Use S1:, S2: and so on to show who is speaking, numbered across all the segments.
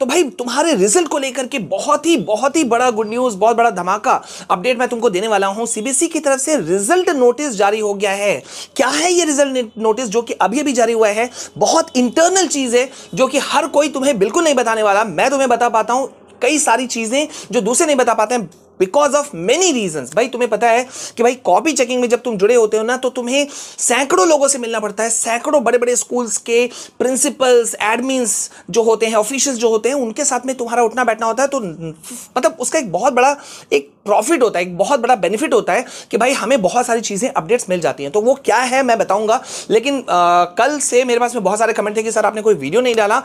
S1: तो भाई, तुम्हारे रिज़ल्ट को लेकर के बहुत ही बहुत ही बड़ा गुड न्यूज़ बहुत बड़ा धमाका अपडेट मैं तुमको देने वाला हूँ। सीबीएसई की तरफ़ से रिज़ल्ट नोटिस जारी हो गया है। क्या है ये रिज़ल्ट नोटिस जो कि अभी अभी जारी हुआ है? बहुत इंटरनल चीज़ है जो कि हर कोई तुम्हें बिल्कुल नहीं बताने वाला। मैं तुम्हें बता पाता हूँ, कई सारी चीज़ें जो दूसरे नहीं बता पाते हैं बिकॉज़ ऑफ़ मेनी रीजन भाई, तुम्हें पता है कि भाई कॉपी चेकिंग में जब तुम जुड़े होते हो ना तो तुम्हें सैकड़ों लोगों से मिलना पड़ता है। सैकड़ों बड़े बड़े स्कूल्स के प्रिंसिपल्स एडमिन्स जो होते हैं ऑफिशियल्स जो होते हैं, उनके साथ में तुम्हारा उठना बैठना होता है। तो मतलब उसका एक बहुत बड़ा एक प्रॉफिट होता है एक बहुत बड़ा बेनिफिट होता है कि भाई हमें बहुत सारी चीज़ें अपडेट्स मिल जाती हैं। तो वो क्या है मैं बताऊँगा। लेकिन आ, कल से मेरे पास में बहुत सारे कमेंट थे कि सर आपने कोई वीडियो नहीं डाला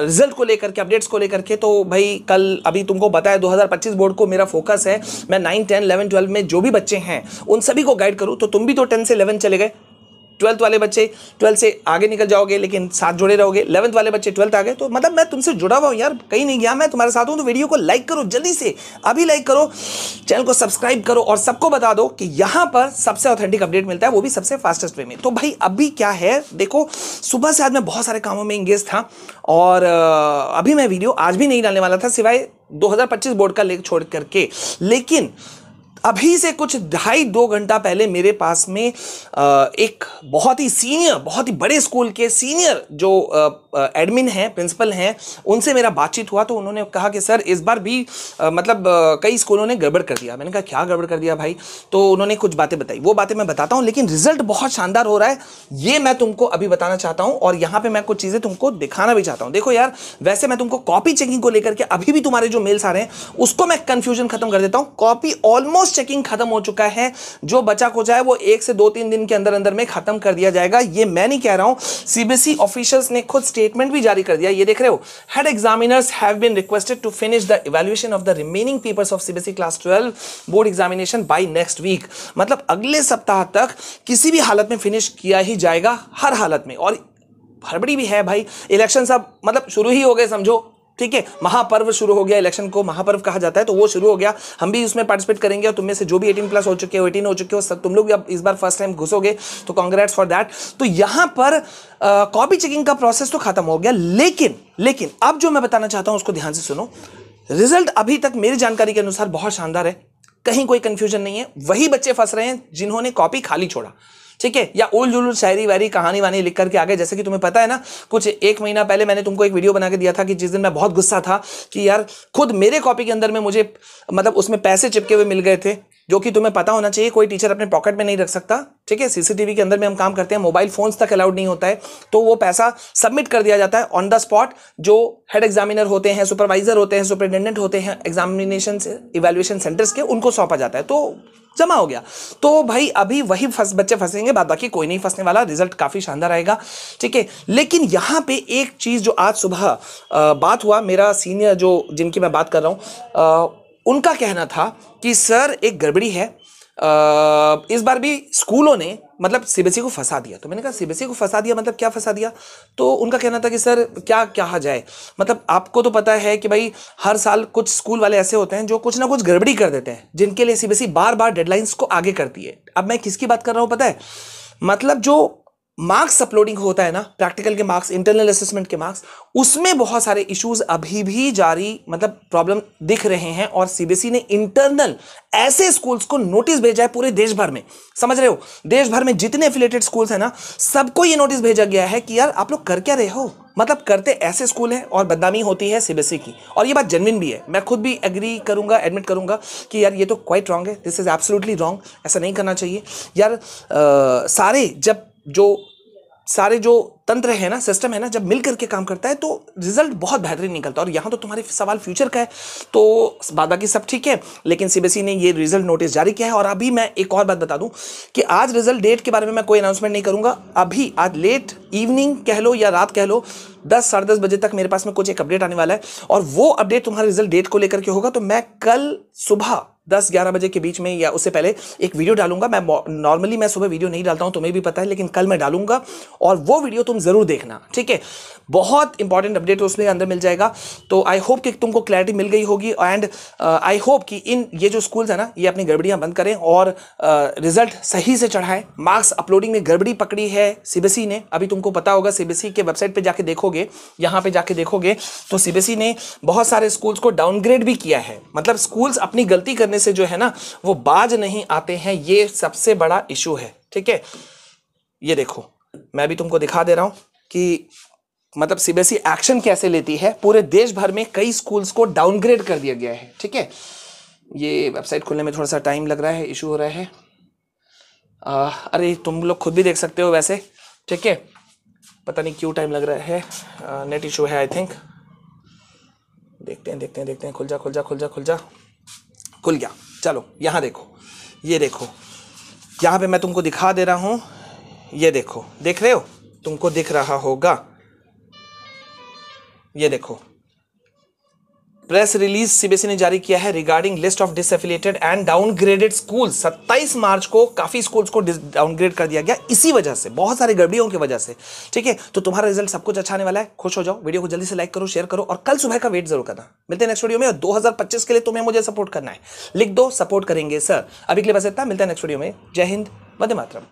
S1: रिज़ल्ट को लेकर के अपडेट्स को लेकर के। तो भाई कल अभी तुमको बताया 2025 बोर्ड को मेरा फोकस है। मैं नाइन टेन इलेवन ट्वेल्व में जो भी बच्चे हैं उन सभी को गाइड करूँ तो तुम भी तो टेन से इलेवन चले गए। ट्वेल्थ वाले बच्चे ट्वेल्थ से आगे निकल जाओगे, लेकिन साथ जुड़े रहोगे। इलेवंथ वाले बच्चे ट्वेल्थ आ गए तो मतलब मैं तुमसे जुड़ा हुआ हूँ यार, कहीं नहीं गया मैं तुम्हारे साथ हूँ तो वीडियो को लाइक करो, जल्दी से अभी लाइक करो, चैनल को सब्सक्राइब करो और सबको बता दो कि यहाँ पर सबसे ऑथेंटिक अपडेट मिलता है, वो भी सबसे फास्टेस्ट वे में। तो भाई, अभी क्या है, देखो, सुबह से आज मैं बहुत सारे कामों में इंगेज था और अभी मैं वीडियो आज भी नहीं डालने वाला था, सिवाय 2025 बोर्ड का लेख छोड़ करके। लेकिन अभी से कुछ ढाई दो घंटा पहले मेरे पास में एक बहुत ही सीनियर, बहुत ही बड़े स्कूल के सीनियर जो एडमिन हैं, प्रिंसिपल हैं, उनसे मेरा बातचीत हुआ तो उन्होंने कहा कि, सर, इस बार भी मतलब कई स्कूलों ने गड़बड़ कर दिया। मैंने कहा, क्या गड़बड़ कर दिया भाई? तो उन्होंने कुछ बातें बताई। वो बातें मैं बताता हूँ, लेकिन रिज़ल्ट बहुत शानदार हो रहा है। ये मैं तुमको अभी बताना चाहता हूँ और यहाँ पर मैं कुछ चीज़ें तुमको दिखाना भी चाहता हूँ। देखो यार, वैसे मैं तुमको कॉपी चेकिंग को लेकर के अभी भी तुम्हारे जो मेल्स आ रहे हैं, उसको मैं कन्फ्यूज़न खत्म कर देता हूँ। कॉपी ऑलमोस्ट चेकिंग खत्म हो चुका है। जो बचा को जाए वो एक से दो तीन दिन के अंदर अंदर में खत्म कर दिया जाएगा। ये मैं नहीं कह रहा हूँ सीबीएसई ऑफिशियल्स ने खुद स्टेटमेंट भी जारी कर दिया। ये देख रहे हो head examiners have been requested to finish the evaluation of the remaining papers of CBSE class 12 board examination by next week मतलब अगले सप्ताह तक किसी भी हालत में फिनिश किया ही जाएगा, हर हालत में। और हड़बड़ी भी है भाई। इलेक्शन सब मतलब शुरू ही हो गए, समझो। ठीक है, महापर्व शुरू हो गया इलेक्शन को महापर्व कहा जाता है तो वो शुरू हो गया। हम भी उसमें पार्टिसिपेट करेंगे और तुम में से जो भी 18 प्लस हो चुके हो 18 हो चुके हो, सब तुम लोग भी अब इस बार फ़र्स्ट टाइम घुसोगे तो कॉन्ग्रेट्स फॉर दैट तो यहाँ पर कॉपी चेकिंग का प्रोसेस तो खत्म हो गया, लेकिन लेकिन अब जो मैं बताना चाहता हूँ, उसको ध्यान से सुनो। रिज़ल्ट अभी तक मेरी जानकारी के अनुसार बहुत शानदार है, कहीं कोई कंफ्यूजन नहीं है, वही बच्चे फंस रहे हैं जिन्होंने कॉपी खाली छोड़ा। ठीक है? या उल जुल शायरी वायरी कहानी वानी लिख करके आ गए जैसे कि तुम्हें पता है ना, कुछ एक महीना पहले मैंने तुमको एक वीडियो बना के दिया था कि जिस दिन मैं बहुत गुस्सा था कि यार, खुद मेरे कॉपी के अंदर में मुझे मतलब उसमें पैसे चिपके हुए मिल गए थे। जो कि तुम्हें पता होना चाहिए, कोई टीचर अपने पॉकेट में नहीं रख सकता। ठीक है? सीसीटीवी के अंदर में हम काम करते हैं मोबाइल फोन्स तक अलाउड नहीं होता है। तो वो पैसा सबमिट कर दिया जाता है ऑन द स्पॉट जो हेड एग्जामिनर होते हैं सुपरवाइजर होते हैं सुपरिटेंडेंट होते हैं एग्जामिनेशन इवेल्युएशन सेंटर्स के, उनको सौंपा जाता है। तो जमा हो गया। तो भाई, अभी वही फंस, बच्चे फंसेंगे, बाद बाकी कोई नहीं फंसने वाला। रिज़ल्ट काफ़ी शानदार आएगा। ठीक है? लेकिन यहाँ पे एक चीज़ जो आज सुबह बात हुआ, मेरा सीनियर जो, जिनकी मैं बात कर रहा हूँ उनका कहना था कि सर, एक गड़बड़ी है। इस बार भी स्कूलों ने मतलब सीबीएसई को फंसा दिया। तो मैंने कहा, सीबीएसई को फंसा दिया मतलब क्या फंसा दिया? तो उनका कहना था कि, सर, क्या कहा जाए? मतलब आपको तो पता है कि भाई, हर साल कुछ स्कूल वाले ऐसे होते हैं जो कुछ ना कुछ गड़बड़ी कर देते हैं, जिनके लिए सीबीएसई बार बार डेडलाइंस को आगे करती है। अब मैं किसकी बात कर रहा हूँ, पता है? मतलब जो मार्क्स अपलोडिंग होता है ना प्रैक्टिकल के मार्क्स इंटरनल असेसमेंट के मार्क्स उसमें बहुत सारे इश्यूज़ अभी भी जारी मतलब प्रॉब्लम दिख रहे हैं और सीबीएसई ने इंटरनल ऐसे स्कूल्स को नोटिस भेजा है पूरे देश भर में। समझ रहे हो? देश भर में जितने एफिलेटेड स्कूल्स हैं ना सबको ये नोटिस भेजा गया है कि यार आप लोग कर क्या रहे हो? मतलब करते ऐसे स्कूल हैं और बदनामी होती है सीबीएसई की। और ये बात जेनविन भी है। मैं खुद भी एग्री करूँगा एडमिट करूँगा कि यार ये तो क्वाइट रॉन्ग है। दिस इज़ एब्सोल्युटली रॉन्ग ऐसा नहीं करना चाहिए। यार आ, सारे जब जो सारे जो तंत्र है ना सिस्टम है ना, जब मिल करके काम करता है तो रिज़ल्ट बहुत बेहतरीन निकलता है। और यहाँ तो तुम्हारे सवाल फ्यूचर का है तो बाद बाकी सब ठीक है, लेकिन सीबीएसई ने ये रिज़ल्ट नोटिस जारी किया है। और अभी मैं एक और बात बता दूँ कि आज रिज़ल्ट डेट के बारे में मैं कोई अनाउंसमेंट नहीं करूँगा। अभी आज लेट इवनिंग कह लो या रात कह लो, दस, साढ़े दस बजे तक मेरे पास में कुछ एक अपडेट आने वाला है। और वो अपडेट तुम्हारे रिज़ल्ट डेट को लेकर के होगा तो मैं कल सुबह दस ग्यारह बजे के बीच में या उससे पहले एक वीडियो डालूँगा। मैं नॉर्मली मैं सुबह वीडियो नहीं डालता हूँ तुम्हें भी पता है लेकिन कल मैं डालूँगा और वो वीडियो तुम ज़रूर देखना ठीक है? बहुत इंपॉर्टेंट अपडेट उसमें अंदर मिल जाएगा। तो आई होप कि तुमको क्लैरिटी मिल गई होगी एंड आई होप कि इन ये जो स्कूल्स है ना ये अपनी गड़बड़ियाँ बंद करें और रिज़ल्ट uh, सही से चढ़ाएँ। मार्क्स अपलोडिंग में गड़बड़ी पकड़ी है सीबीएसई ने अभी तुमको पता होगा सीबीएसई के वेबसाइट पे जाके देखोगे यहाँ पे जाके देखोगे तो सीबीएसई ने बहुत सारे स्कूल्स को डाउनग्रेड भी किया है। मतलब स्कूल्स अपनी गलती करने से जो है ना वो बाज नहीं आते हैं ये सबसे बड़ा इशू है ठीक है? ये देखो मैं भी तुमको दिखा दे रहा हूँ कि मतलब सीबीएसई एक्शन कैसे लेती है? पूरे देश भर में कई स्कूल्स को डाउनग्रेड कर दिया गया है ठीक है? ये वेबसाइट खोलने में थोड़ा सा टाइम लग रहा है इशू हो रहा है। आ, अरे तुम लोग खुद भी देख सकते हो वैसे ठीक है? पता नहीं क्यों टाइम लग रहा है। नेट इशू है आई थिंक देखते हैं देखते हैं देखते हैं। खुल जा खुल जा खुल जा खुल जा। खुल गया। चलो, यहाँ देखो। ये देखो। यहाँ पे मैं तुमको दिखा दे रहा हूँ। ये देखो। देख रहे हो? तुमको दिख रहा होगा। ये देखो। प्रेस रिलीज़ सीबीएसई ने जारी किया है regarding list of disaffiliated and downgraded school 27 मार्च को काफ़ी स्कूल्स को डाउनग्रेड कर दिया गया इसी वजह से, बहुत सारे गड़बड़ियों की वजह से। ठीक है तो तुम्हारा रिज़ल्ट सब कुछ अच्छा आने वाला है। खुश हो जाओ वीडियो को जल्दी से लाइक करो शेयर करो और कल सुबह का वेट ज़रूर करना। मिलते हैं नेक्स्ट वीडियो में दो हज़ार पच्चीस के लिए तुम्हें मुझे सपोर्ट करना है। लिख दो सपोर्ट करेंगे सर अभी के लिए बस इतना, मिलता है नेक्स्ट वीडियो में। जय हिंद, वंदे मातरम।